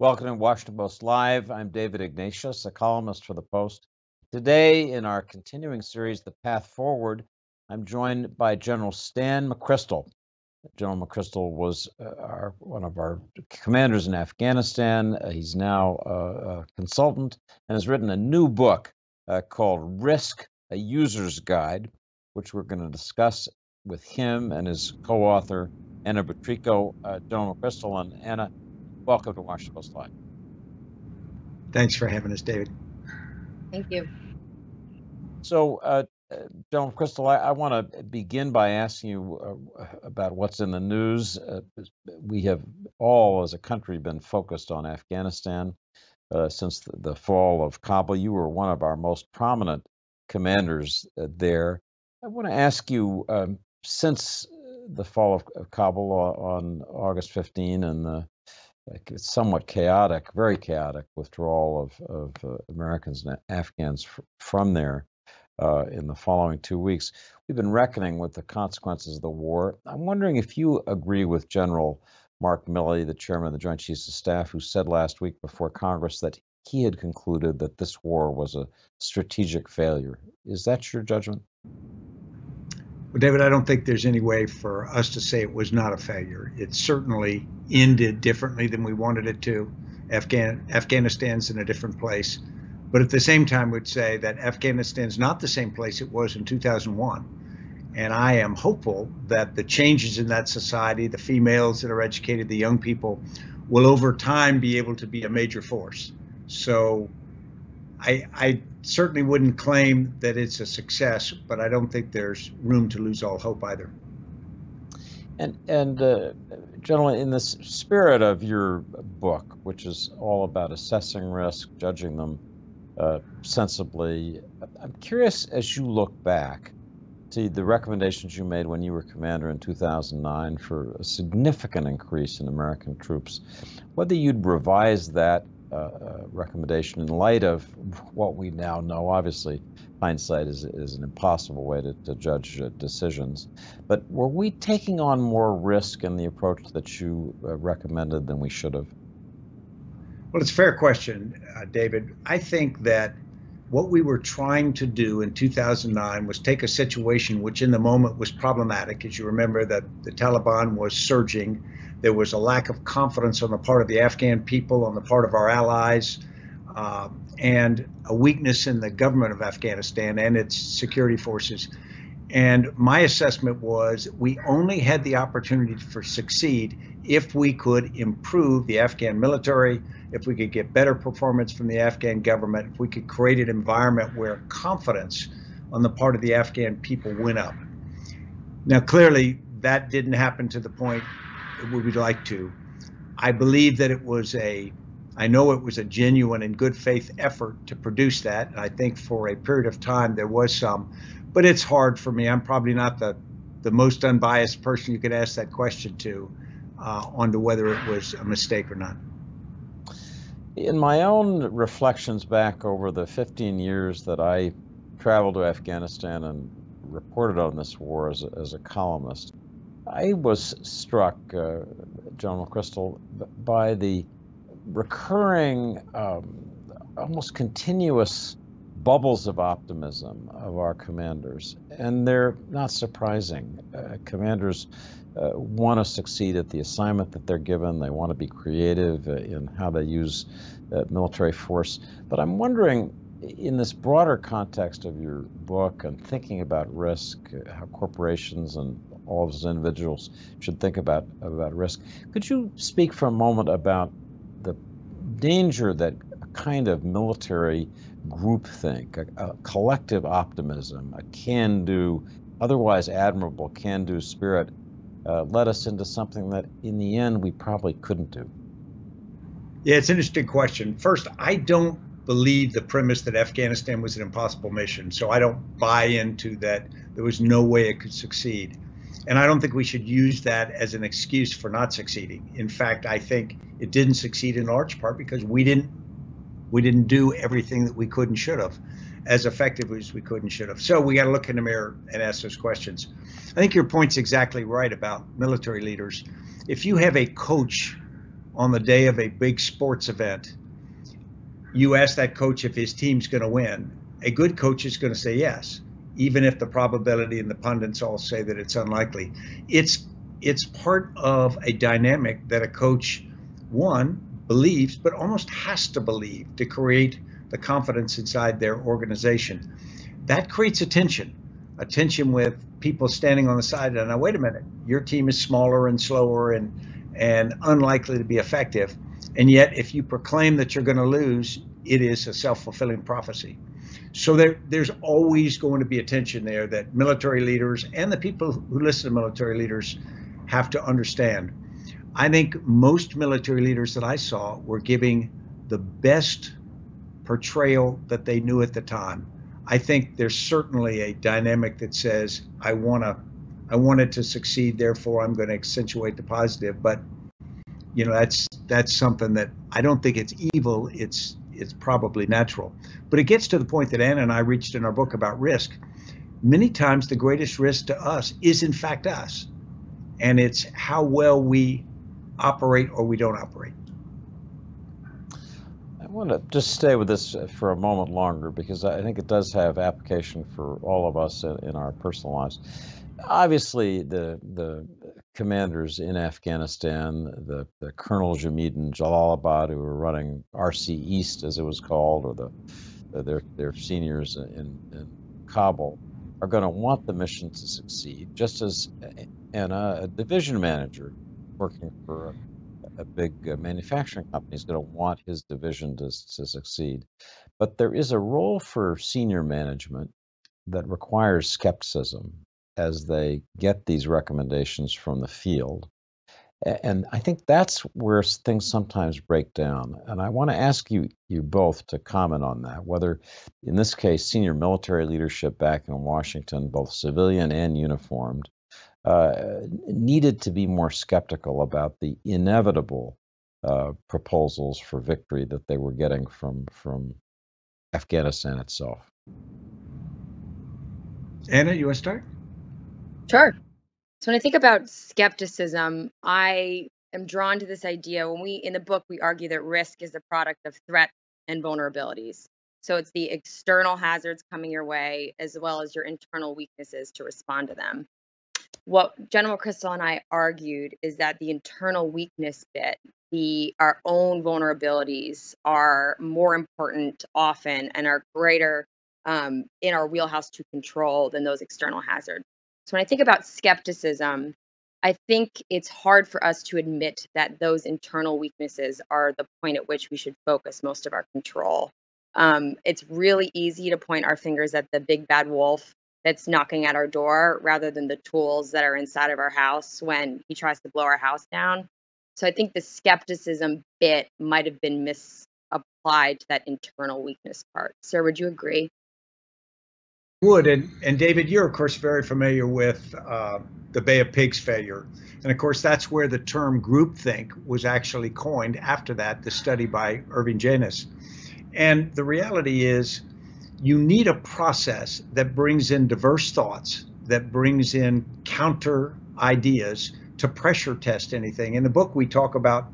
Welcome to Washington Post Live. I'm David Ignatius, a columnist for the Post. Today, in our continuing series, The Path Forward, I'm joined by General Stan McChrystal. General McChrystal was uh, our, one of our commanders in Afghanistan. Uh, he's now uh, a consultant and has written a new book uh, called Risk, a User's Guide, which we're going to discuss with him and his co author, Anna Butrico. Uh, General McChrystal and Anna, Welcome to Washington Post Live. Thanks for having us, David. Thank you. So, uh, General Crystal, I, I want to begin by asking you uh, about what's in the news. Uh, we have all, as a country, been focused on Afghanistan uh, since the, the, fall of Kabul. You were one of our most prominent commanders uh, there. I want to ask you, um, since the fall of, of Kabul on August 15 and the somewhat chaotic, very chaotic withdrawal of, of uh, Americans and Afghans from there uh, in the following two weeks. We've been reckoning with the consequences of the war. I'm wondering if you agree with General Mark Milley, the chairman of the Joint Chiefs of Staff, who said last week before Congress that he had concluded that this war was a strategic failure. Is that your judgment? Well, David, I don't think there's any way for us to say it was not a failure. It certainly ended differently than we wanted it to. Afghan Afghanistan's in a different place, but at the same time, would say that Afghanistan's not the same place it was in 2001. And I am hopeful that the changes in that society, the females that are educated, the young people, will over time be able to be a major force. So I, I certainly wouldn't claim that it's a success, but I don't think there's room to lose all hope either. And and uh, gentlemen, in the spirit of your book, which is all about assessing risk, judging them uh, sensibly, I'm curious as you look back to the recommendations you made when you were commander in 2009 for a significant increase in American troops, whether you'd revise that uh, recommendation in light of what we now know. Obviously, hindsight is, is an impossible way to, to judge uh, decisions. But were we taking on more risk in the approach that you uh, recommended than we should have? Well, it's a fair question, uh, David. I think that what we were trying to do in 2009 was take a situation which in the moment was problematic. As you remember, that the Taliban was surging there was a lack of confidence on the part of the Afghan people, on the part of our allies, uh, and a weakness in the government of Afghanistan and its security forces. And my assessment was we only had the opportunity to succeed if we could improve the Afghan military, if we could get better performance from the Afghan government, if we could create an environment where confidence on the part of the Afghan people went up. Now, clearly, that didn't happen to the point would we like to. I believe that it was a, I know it was a genuine and good faith effort to produce that. And I think for a period of time there was some, but it's hard for me. I'm probably not the, the most unbiased person you could ask that question to uh, on to whether it was a mistake or not. In my own reflections back over the 15 years that I traveled to Afghanistan and reported on this war as a, as a columnist, I was struck, uh, John McChrystal, by the recurring, um, almost continuous bubbles of optimism of our commanders. And they're not surprising. Uh, commanders uh, want to succeed at the assignment that they're given, they want to be creative uh, in how they use uh, military force. But I'm wondering, in this broader context of your book and thinking about risk, uh, how corporations and all of us individuals should think about about risk. Could you speak for a moment about the danger that a kind of military groupthink, a, a collective optimism, a can do, otherwise admirable can do spirit uh, led us into something that in the end we probably couldn't do? Yeah, it's an interesting question. First, I don't believe the premise that Afghanistan was an impossible mission. So I don't buy into that there was no way it could succeed. And I don't think we should use that as an excuse for not succeeding. In fact, I think it didn't succeed in large part because we didn't we didn't do everything that we could and should have as effectively as we could and should have. So we got to look in the mirror and ask those questions. I think your point's exactly right about military leaders. If you have a coach on the day of a big sports event, you ask that coach if his team's going to win. A good coach is going to say yes, even if the probability and the pundits all say that it's unlikely. It's it's part of a dynamic that a coach one believes but almost has to believe to create the confidence inside their organization. That creates a tension, a tension with people standing on the side. And now, wait a minute, your team is smaller and slower and and unlikely to be effective. And yet, if you proclaim that you're going to lose, it is a self-fulfilling prophecy. So there, there's always going to be a tension there that military leaders and the people who listen to military leaders have to understand. I think most military leaders that I saw were giving the best portrayal that they knew at the time. I think there's certainly a dynamic that says I want to I want it to succeed, therefore I'm going to accentuate the positive. But you know that's that's something that I don't think it's evil. It's it's probably natural. But it gets to the point that Anna and I reached in our book about risk. Many times the greatest risk to us is in fact us, and it's how well we operate or we don't operate. I want to just stay with this uh, for a moment longer because I think it does have application for all of us in, in our personal lives. Obviously, the the commanders in Afghanistan, the, the Colonel Jamid and Jalalabad, who were running RC East, as it was called, or the their their seniors in, in Kabul, are going to want the mission to succeed, just as and a, a division manager working for a big uh, manufacturing company is going to want his division to, to succeed. But there is a role for senior management that requires skepticism as they get these recommendations from the field. And I think that's where things sometimes break down. And I want to ask you, you both to comment on that, whether in this case, senior military leadership back in Washington, both civilian and uniformed, uh, needed to be more skeptical about the inevitable uh, proposals for victory that they were getting from from Afghanistan itself. Anna, you want to start? Sure. So when I think about skepticism, I am drawn to this idea. When we in the book we argue that risk is the product of threat and vulnerabilities. So it's the external hazards coming your way as well as your internal weaknesses to respond to them what General Crystal and I argued is that the internal weakness bit, the our own vulnerabilities, are more important often and are greater um, in our wheelhouse to control than those external hazards. So when I think about skepticism, I think it's hard for us to admit that those internal weaknesses are the point at which we should focus most of our control. Um, it's really easy to point our fingers at the big bad wolf that's knocking at our door rather than the tools that are inside of our house when he tries to blow our house down. So I think the skepticism bit might have been misapplied to that internal weakness part. Sir, would you agree? Would and and David, you're of course very familiar with uh, the Bay of Pigs failure, and of course that's where the term groupthink was actually coined. After that, the study by Irving Janis, and the reality is you need a process that brings in diverse thoughts, that brings in counter ideas to pressure test anything. In the book, we talk about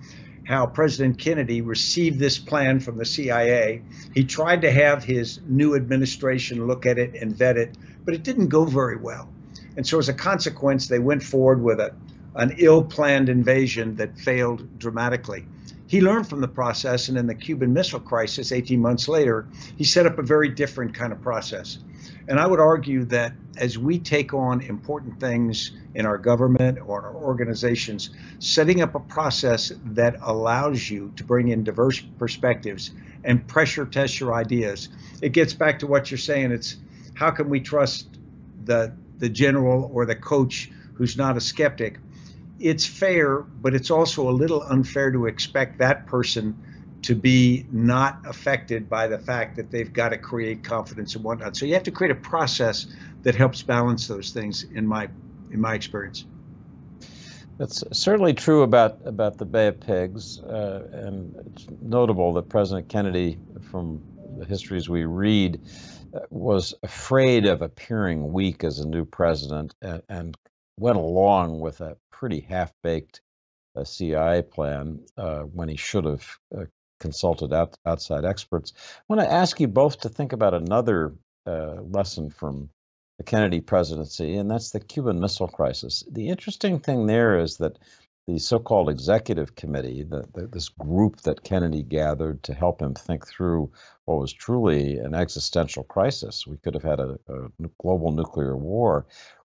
how President Kennedy received this plan from the CIA. He tried to have his new administration look at it and vet it, but it didn't go very well. And so, as a consequence, they went forward with a, an ill planned invasion that failed dramatically. He learned from the process, and in the Cuban Missile Crisis 18 months later, he set up a very different kind of process. And I would argue that as we take on important things in our government or our organizations, setting up a process that allows you to bring in diverse perspectives and pressure test your ideas. It gets back to what you're saying. It's how can we trust the the general or the coach who's not a skeptic? It's fair, but it's also a little unfair to expect that person to be not affected by the fact that they've got to create confidence and whatnot. So you have to create a process that helps balance those things in my in my experience. That's certainly true about about the Bay of Pigs, uh, and it's notable that President Kennedy, from the histories we read, uh, was afraid of appearing weak as a new president, and, and went along with a pretty half-baked uh, CIA plan uh, when he should have uh, consulted out, outside experts. I want to ask you both to think about another uh, lesson from the Kennedy presidency, and that's the Cuban Missile Crisis. The interesting thing there is that the so-called executive committee, the, the, this group that Kennedy gathered to help him think through what was truly an existential crisis, we could have had a, a global nuclear war,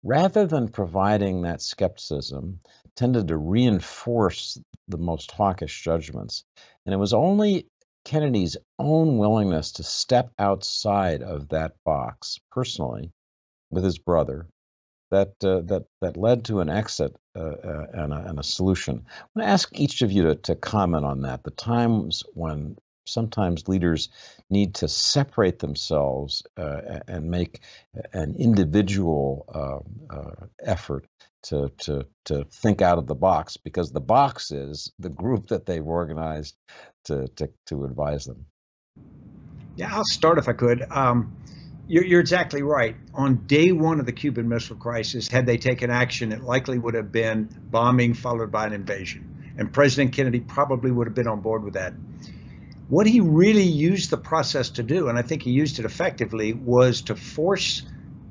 rather than providing that skepticism, tended to reinforce the most hawkish judgments. And it was only Kennedy's own willingness to step outside of that box personally with his brother that uh, that that led to an exit uh, uh, and, a, and, a, solution. I want to ask each of you to, to comment on that. The times when sometimes leaders need to separate themselves uh, and make an individual uh, uh, effort to, to, to think out of the box because the box is the group that they've organized to, to, to advise them. Yeah, I'll start if I could. Um, you're, you're, exactly right. On day one of the Cuban Missile Crisis, had they taken action, it likely would have been bombing followed by an invasion. And President Kennedy probably would have been on board with that. What he really used the process to do, and I think he used it effectively, was to force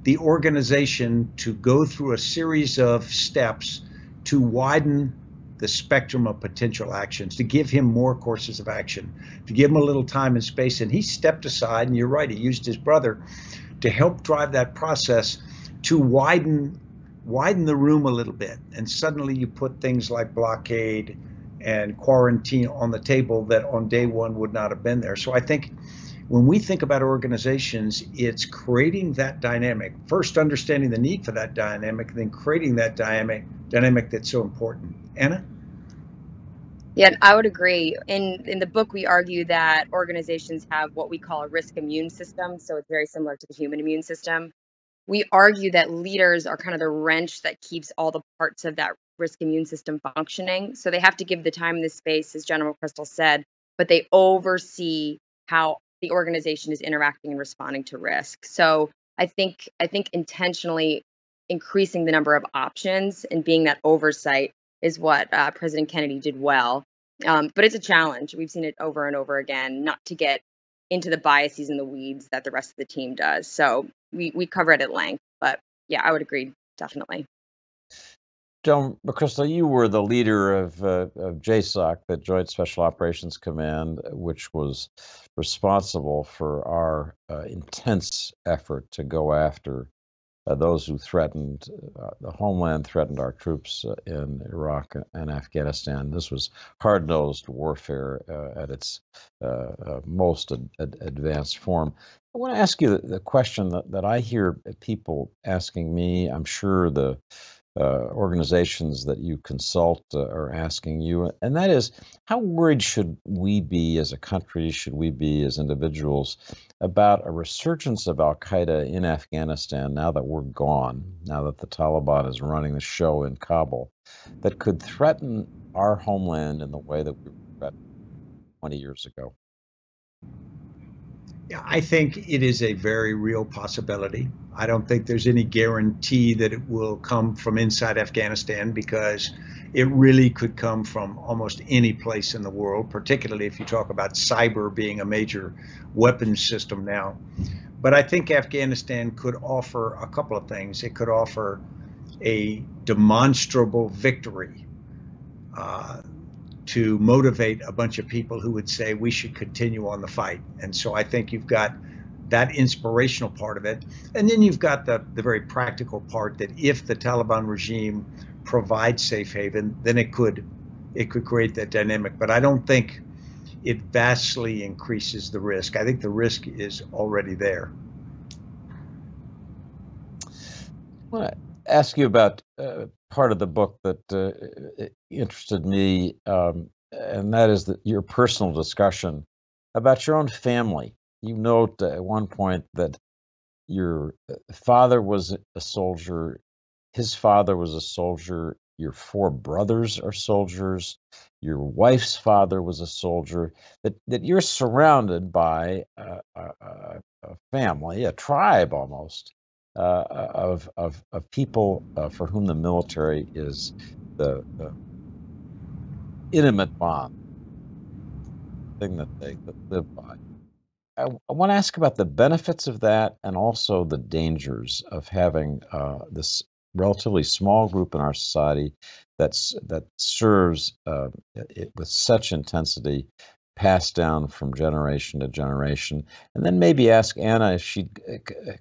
the organization to go through a series of steps to widen the spectrum of potential actions, to give him more courses of action, to give him a little time and space. And he stepped aside, and you're right, he used his brother to help drive that process to widen widen the room a little bit. And suddenly you put things like blockade and quarantine on the table that on day one would not have been there. So I think when we think about organizations, it's creating that dynamic. First, understanding the need for that dynamic, then creating that dynamic dynamic that's so important. Anna? Yeah, I would agree. In in the book, we argue that organizations have what we call a risk immune system, so it's very similar to the human immune system. We argue that leaders are kind of the wrench that keeps all the parts of that risk immune system functioning. So they have to give the time and the space, as General Crystal said, but they oversee how the organization is interacting and responding to risk. So I think I think intentionally increasing the number of options and being that oversight is what uh, President Kennedy did well. Um, but it's a challenge. We've seen it over and over again, not to get into the biases and the weeds that the rest of the team does. So we, we cover it at length. But yeah, I would agree, definitely. John McChrystal, you were the leader of, uh, of JSOC, the Joint Special Operations Command, which was responsible for our uh, intense effort to go after uh, those who threatened uh, the homeland, threatened our troops uh, in Iraq and Afghanistan. This was hard nosed warfare uh, at its most ad- ad- advanced form. I want to ask you the, the question that, that I hear people asking me. I'm sure the uh, organizations that you consult uh, are asking you, and that is how worried should we be as a country, should we be as individuals about a resurgence of Al Qaeda in Afghanistan now that we're gone, now that the Taliban is running the show in Kabul, that could threaten our homeland in the way that we were 20 years ago? I think it is a very real possibility. I don't think there's any guarantee that it will come from inside Afghanistan because it really could come from almost any place in the world, particularly if you talk about cyber being a major weapons system now. But I think Afghanistan could offer a couple of things. It could offer a demonstrable victory uh, to motivate a bunch of people who would say we should continue on the fight. And so I think you've got that inspirational part of it. And then you've got the, the very practical part that if the Taliban regime provides safe haven, then it could it could create that dynamic. But I don't think it vastly increases the risk. I think the risk is already there. To ask you about uh, part of the book that uh, interested me, um, and that is that your personal discussion about your own family. You note at one point that your uh, father was a soldier, his father was a soldier, your four brothers are soldiers, your wife's father was a soldier, that, that you're surrounded by a, a, a family, a tribe almost, uh, of, of, of people uh, for whom the military is the, the intimate bond, thing that they live by. I, I want to ask about the benefits of that and also the dangers of having uh, this relatively small group in our society that's that serves uh, it with such intensity passed down from generation to generation and then maybe ask anna if she'd uh,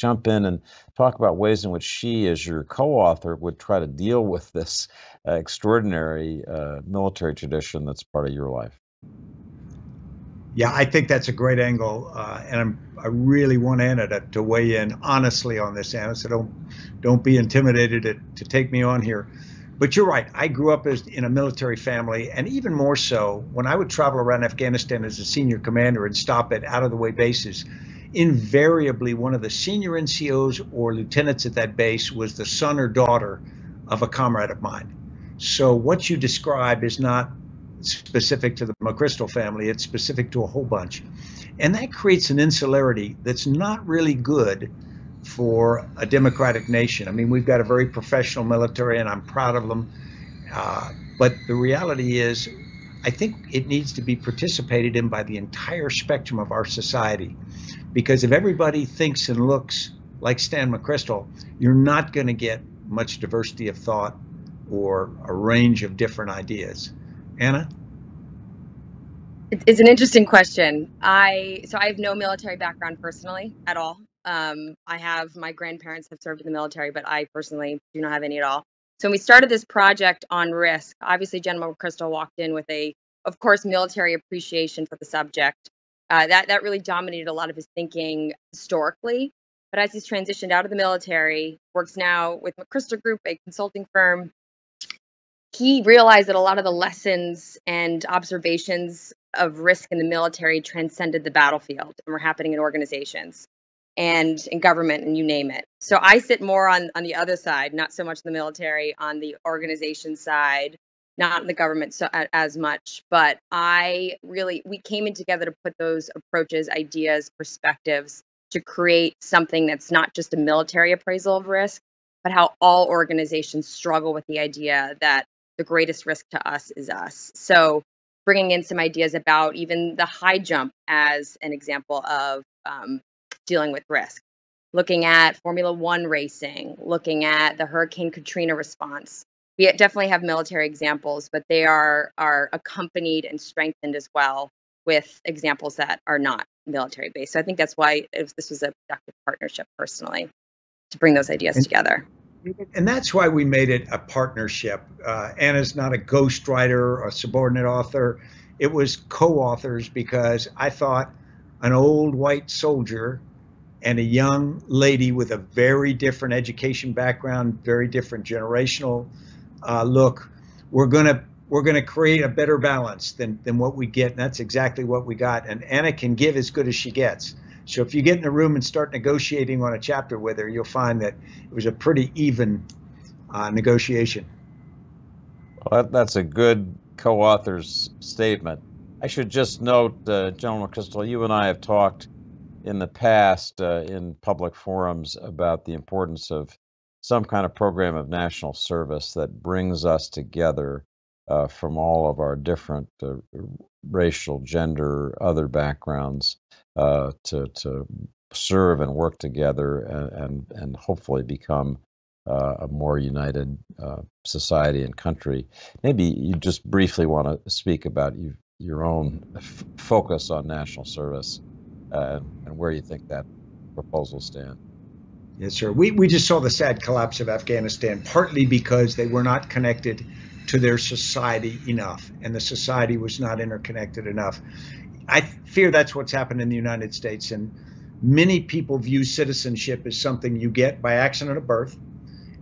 jump in and talk about ways in which she as your co-author would try to deal with this uh, extraordinary uh, military tradition that's part of your life yeah, I think that's a great angle, uh, and I'm, I really want Anna to, to weigh in honestly on this, Anna. So don't don't be intimidated to, to take me on here. But you're right. I grew up as in a military family, and even more so when I would travel around Afghanistan as a senior commander and stop at out of the way bases. Invariably, one of the senior NCOs or lieutenants at that base was the son or daughter of a comrade of mine. So what you describe is not specific to the McChrystal family, it's specific to a whole bunch. And that creates an insularity that's not really good for a democratic nation. I mean, we've got a very professional military, and I'm proud of them. Uh, but the reality is, I think it needs to be participated in by the entire spectrum of our society. Because if everybody thinks and looks like Stan McChrystal, you're not going to get much diversity of thought or a range of different ideas. Anna? It's an interesting question. I so I have no military background personally at all. Um, I have my grandparents have served in the military, but I personally do not have any at all. So when we started this project on risk, obviously General Crystal walked in with a, of course, military appreciation for the subject. Uh, that that really dominated a lot of his thinking historically. But as he's transitioned out of the military, works now with McChrystal Group, a consulting firm, he realized that a lot of the lessons and observations of risk in the military transcended the battlefield and were happening in organizations and in government and you name it. So I sit more on on the other side, not so much the military, on the organization side, not in the government so as much. But I really we came in together to put those approaches, ideas, perspectives to create something that's not just a military appraisal of risk, but how all organizations struggle with the idea that the greatest risk to us is us. So, bringing in some ideas about even the high jump as an example of um, dealing with risk, looking at Formula One racing, looking at the Hurricane Katrina response. We definitely have military examples, but they are are accompanied and strengthened as well with examples that are not military based. So I think that's why this was a productive partnership personally to bring those ideas and, together and that's why we made it a partnership. Uh, Anna's not a ghostwriter or a subordinate author. It was co-authors because I thought an old white soldier and a young lady with a very different education background, very different generational uh, look, we're gonna we're gonna create a better balance than than what we get, and that's exactly what we got. And Anna can give as good as she gets. So if you get in the room and start negotiating on a chapter with her, you'll find that it was a pretty even uh, negotiation. Well, that, that's a good co-author's statement. I should just note, uh, General Crystal, you and I have talked in the past uh, in public forums about the importance of some kind of program of national service that brings us together uh, from all of our different uh, racial, gender, other backgrounds uh, to to serve and work together and and, and hopefully become uh, a more united uh, society and country. Maybe you just briefly want to speak about you, your own f- focus on national service. uh, and where you think that proposal stands. Yes, sir. We, we just saw the sad collapse of Afghanistan, partly because they were not connected to their society enough, and the society was not interconnected enough. I fear that's what's happened in the United States, and many people view citizenship as something you get by accident of birth,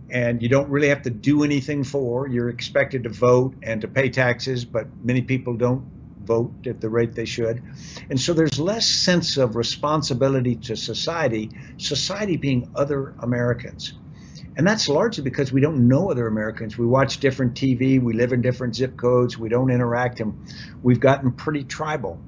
and you don't really have to do anything for. You're expected to vote and to pay taxes, but many people don't vote at the rate they should. And so there's less sense of responsibility to society, society being other Americans. And that's largely because we don't know other Americans. We watch different TV, we live in different zip codes, we don't interact, and we've gotten pretty tribal.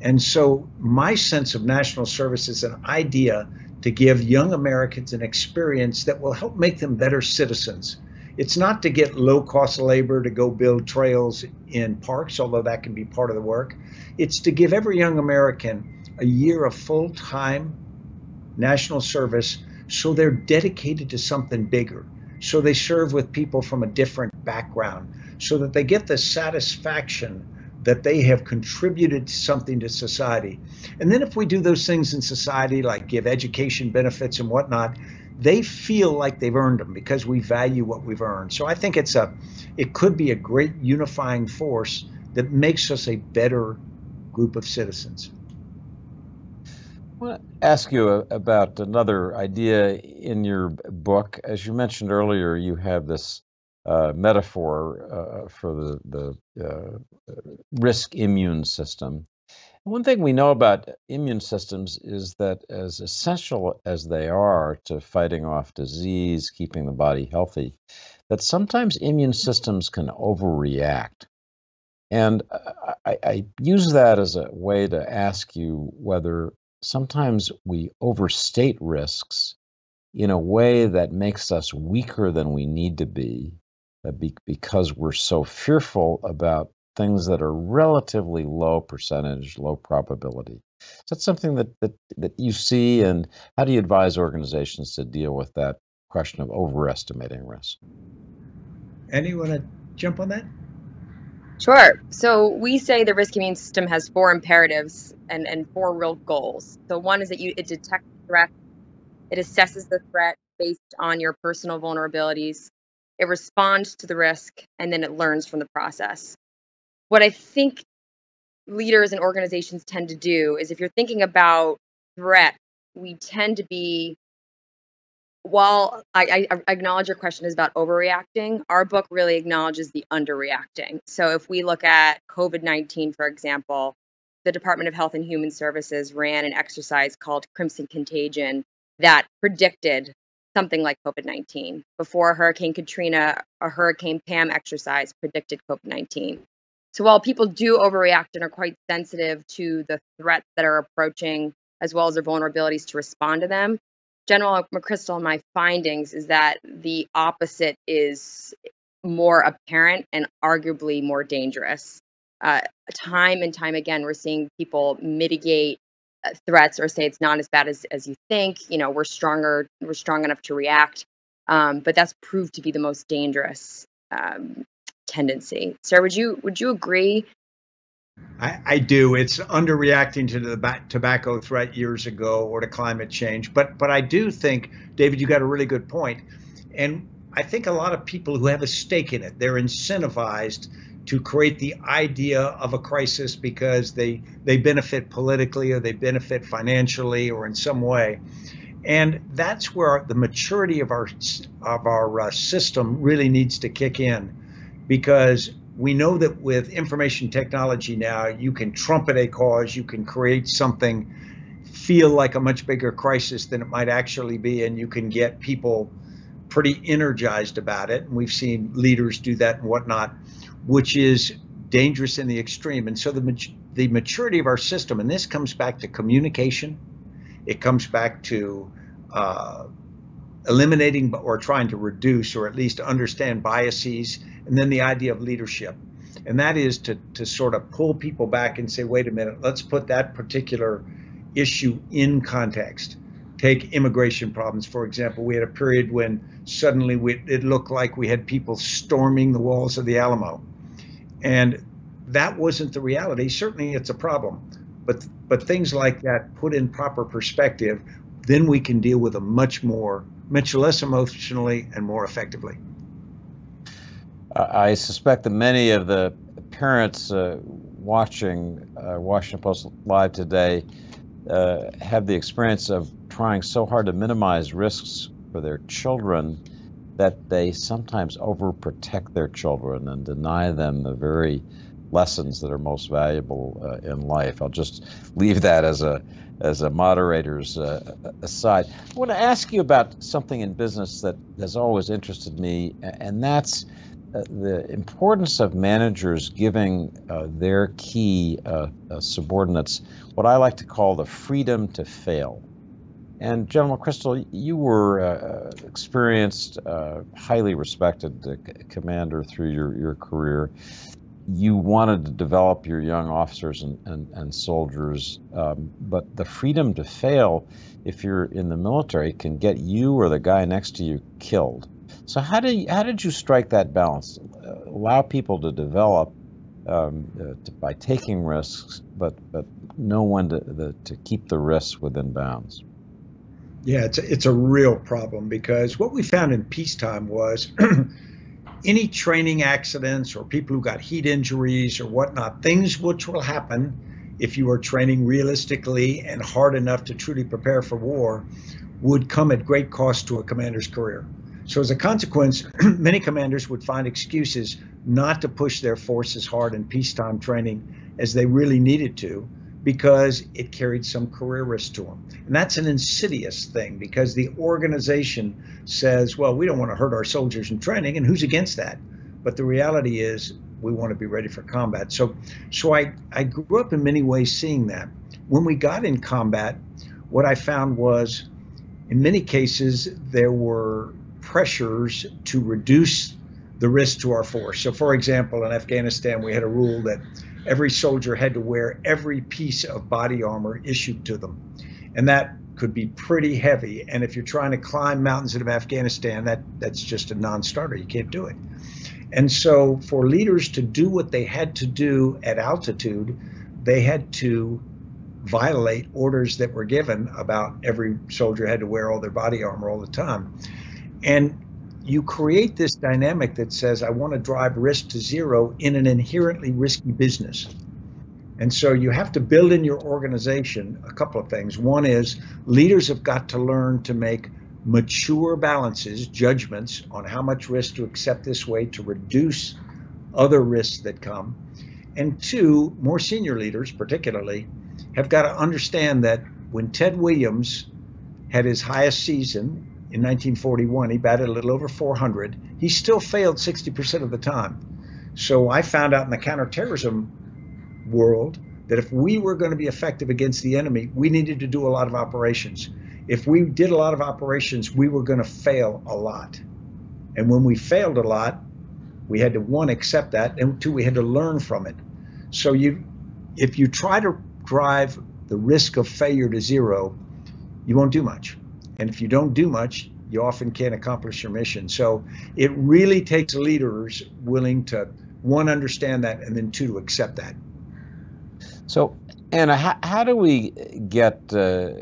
And so my sense of national service is an idea to give young Americans an experience that will help make them better citizens. It's not to get low cost labor to go build trails in parks, although that can be part of the work. It's to give every young American a year of full time national service so they're dedicated to something bigger. So they serve with people from a different background so that they get the satisfaction that they have contributed something to society. And then if we do those things in society, like give education benefits and whatnot, they feel like they've earned them because we value what we've earned. So I think it's a, it could be a great unifying force that makes us a better group of citizens. I want to ask you about another idea in your book. As you mentioned earlier, you have this uh, metaphor uh, for the, the uh, risk immune system. One thing we know about immune systems is that, as essential as they are to fighting off disease, keeping the body healthy, that sometimes immune systems can overreact. And I, I, use that as a way to ask you whether sometimes we overstate risks in a way that makes us weaker than we need to be, Uh, because we're so fearful about things that are relatively low percentage, low probability. Is that something that, that, that you see, and how do you advise organizations to deal with that question of overestimating risk? Andy, want to jump on that? Sure. So we say the risk immune system has four imperatives and, and four real goals. So one is that you it detects threat, it assesses the threat based on your personal vulnerabilities, it responds to the risk, and then it learns from the process what I think leaders and organizations tend to do is if you're thinking about threat, we tend to be while I, I, acknowledge your question is about overreacting, our book really acknowledges the underreacting. So if we look at COVID 19, for example, the Department of Health and Human Services ran an exercise called Crimson Contagion that predicted something like COVID 19. Before Hurricane Katrina, a Hurricane Pam exercise predicted COVID 19. So while people do overreact and are quite sensitive to the threats that are approaching, as well as their vulnerabilities to respond to them, General McChrystal, my findings is that the opposite is more apparent and arguably more dangerous. Uh, time and time again, we're seeing people mitigate threats or say it's not as bad as, as you think. You know, we're stronger, we're strong enough to react. Um, but that's proved to be the most dangerous um, tendency. Sir, would you would you agree? I, I do. It's underreacting to the tobacco threat years ago or to climate change. But but I do think, David, you got a really good point. And I think a lot of people who have a stake in it, they're incentivized to create the idea of a crisis because they they benefit politically or they benefit financially or in some way and that's where the maturity of our of our uh, system really needs to kick in because we know that with information technology now, you can trumpet a cause, you can create something feel like a much bigger crisis than it might actually be, and you can get people pretty energized about it. And we've seen leaders do that and whatnot, which is dangerous in the extreme. And so the the maturity of our system, and this comes back to communication, it comes back to uh, eliminating or trying to reduce or at least understand biases and then the idea of leadership. And that is to, to sort of pull people back and say, wait a minute, let's put that particular issue in context. Take immigration problems, for example. We had a period when suddenly we, it looked like we had people storming the walls of the Alamo. And that wasn't the reality. Certainly it's a problem. But but things like that put in proper perspective, then we can deal with them much more, much less emotionally and more effectively. I suspect that many of the parents uh, watching uh, Washington Post Live today uh, have the experience of trying so hard to minimize risks for their children that they sometimes overprotect their children and deny them the very lessons that are most valuable uh, in life. I'll just leave that as a as a moderator's uh, aside. I want to ask you about something in business that has always interested me, and that's uh, the importance of managers giving uh, their key uh, uh, subordinates what I like to call the freedom to fail. And General McChrystal, you were uh, experienced, uh, highly respected uh, commander through your, your career. You wanted to develop your young officers and, and, and soldiers, um, but the freedom to fail, if you're in the military, can get you or the guy next to you killed. So how did you, how did you strike that balance? Uh, allow people to develop um, uh, to, by taking risks, but but know when to the, to keep the risks within bounds. Yeah, it's a, it's a real problem because what we found in peacetime was any training accidents or people who got heat injuries or whatnot, things which will happen if you are training realistically and hard enough to truly prepare for war, would come at great cost to a commander's career. So, as a consequence, many commanders would find excuses not to push their forces hard in peacetime training as they really needed to because it carried some career risk to them. And that's an insidious thing because the organization says, well, we don't want to hurt our soldiers in training, and who's against that? But the reality is, we want to be ready for combat. So, so I, I grew up in many ways seeing that. When we got in combat, what I found was, in many cases, there were pressures to reduce the risk to our force. So, for example, in Afghanistan, we had a rule that every soldier had to wear every piece of body armor issued to them. And that could be pretty heavy. And if you're trying to climb mountains in Afghanistan, that, that's just a non starter. You can't do it. And so, for leaders to do what they had to do at altitude, they had to violate orders that were given about every soldier had to wear all their body armor all the time. And you create this dynamic that says, I want to drive risk to zero in an inherently risky business. And so you have to build in your organization a couple of things. One is leaders have got to learn to make mature balances, judgments on how much risk to accept this way to reduce other risks that come. And two, more senior leaders, particularly, have got to understand that when Ted Williams had his highest season in 1941. He batted a little over 400. He still failed 60% of the time. So I found out in the counterterrorism world that if we were going to be effective against the enemy, we needed to do a lot of operations. If we did a lot of operations, we were going to fail a lot. And when we failed a lot, we had to one accept that, and two we had to learn from it. So you, if you try to drive the risk of failure to zero, you won't do much. And if you don't do much, you often can't accomplish your mission. So it really takes leaders willing to one understand that and then two to accept that. So Anna, how, how do we get uh,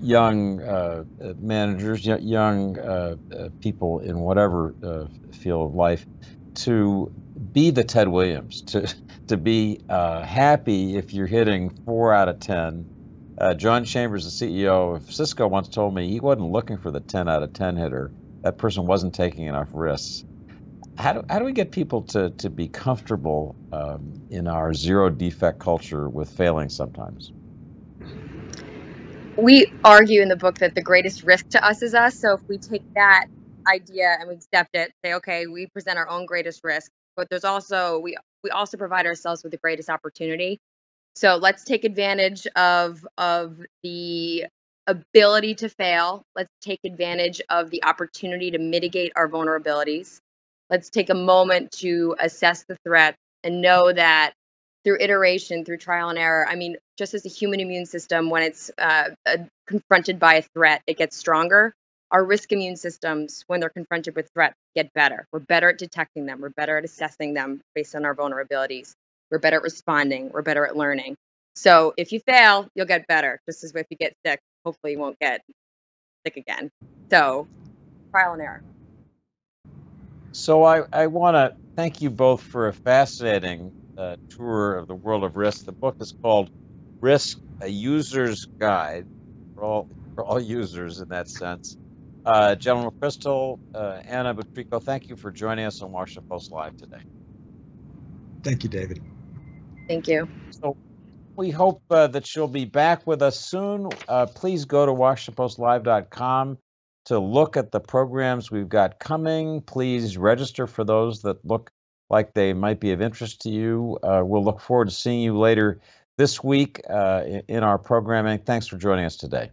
young uh, managers, young uh, uh, people in whatever uh, field of life, to be the Ted Williams, to to be uh, happy if you're hitting four out of ten, uh, John Chambers, the CEO of Cisco, once told me he wasn't looking for the 10 out of 10 hitter. That person wasn't taking enough risks. How do, how do we get people to, to be comfortable um, in our zero defect culture with failing sometimes? We argue in the book that the greatest risk to us is us. So if we take that idea and we accept it, say, okay, we present our own greatest risk, but there's also we we also provide ourselves with the greatest opportunity so let's take advantage of of the ability to fail. Let's take advantage of the opportunity to mitigate our vulnerabilities. Let's take a moment to assess the threat and know that through iteration, through trial and error, I mean, just as a human immune system, when it's uh, uh, confronted by a threat, it gets stronger. Our risk immune systems, when they're confronted with threats, get better. We're better at detecting them. We're better at assessing them based on our vulnerabilities. We're better at responding. We're better at learning. So if you fail, you'll get better. Just as if you get sick, hopefully you won't get sick again. So trial and error. So I, I want to thank you both for a fascinating uh, tour of the world of risk. The book is called Risk: A User's Guide for all for all users in that sense. Uh, General Crystal, uh, Anna Butrico, thank you for joining us on Washington Post Live today. Thank you, David. Thank you. So we hope uh, that you'll be back with us soon. Uh, please go to WashingtonPostLive.com to look at the programs we've got coming. Please register for those that look like they might be of interest to you. Uh, we'll look forward to seeing you later this week uh, in our programming. Thanks for joining us today.